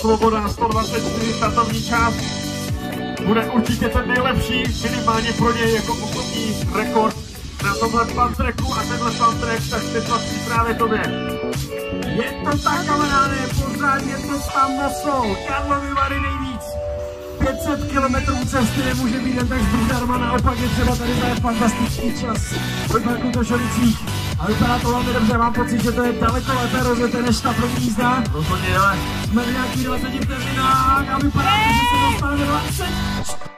Svoboda 124 startovní čas bude určitě ten nejlepší, minimálně pro něj jako osobní rekord na tomhle pantreku a tenhle pantrek, tak teď patří právě tobě. Je to tak, kamaráde, pořád je to tam nosou, Karlovy Vary nejvíc. 500 km cesty nemůže být jen tak zdarma, naopak je třeba tady za fantastický čas. Na to šolicích. A vypadá to velmi dobře, mám pocit, že to je daleko lépe rozjeté než ta první jízda. Rozhodně, ale jsme v nějakých 20 vteřinách a vypadá to, že se dostaneme 20.